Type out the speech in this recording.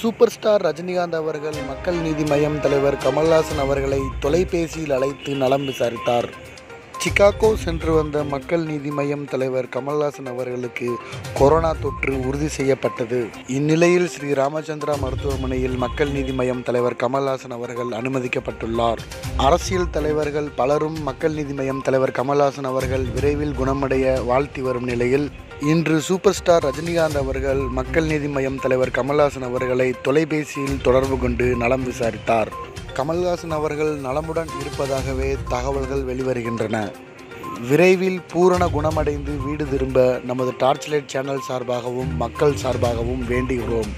Super star Rajinikanth அவர்கள் மக்கள் நீதி மய்யம் தலைவர் கமல்ஹாசன் அவர்களை தொலைபேசியில் அழைத்து நலம் விசாரித்தார். சிகாகோ சென்று வந்த மக்கள் நீதி மையம் தலைவர் கமல்ஹாசன் அவர்களுக்கு கொரோனா தொற்று உறுதி செய்யப்பட்டது. இந்நிலையில் ஸ்ரீ ராமச்சந்திரா மருத்துவமனையில் மக்கள் நீதி மையம் தலைவர் கமல்ஹாசன் அவர்கள் அனுமதிக்கப்பட்டுள்ளார். அரசியல் தலைவர்கள் பலரும் மக்கள் நீதி மையம் தலைவர் கமல்ஹாசன் அவர்கள் விரைவில் குணமடைய வாழ்த்தி வரும் நிலையில் இன்று சூப்பர் ஸ்டார் ரஜினிகாந்த் அவர்கள் மக்கள் நீதி மையம் தலைவர் கமல்ஹாசன் அவர்களை தொலைபேசியில் தொடர்பு கொண்டு நலம் விசாரித்தார். கமல்ஹாசன் அவர்கள் நலமுடன் இருப்பதாகவே தகவல்கள் வெளிவருகின்றன. விரைவில் பூரண குணமடைந்து வீடு திரும்ப நமது டார்ச் லைட் சேனல் சார்பாகவும் மக்கள் சார்பாகவும் வேண்டுகிறோம்.